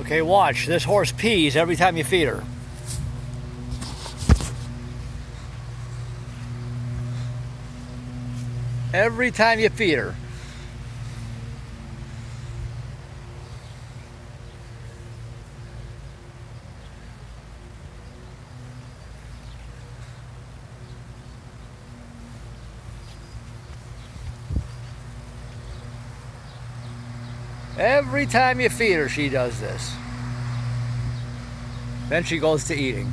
Okay, watch. This horse pees every time you feed her. Every time you feed her. Every time you feed her, she does this. Then she goes to eating.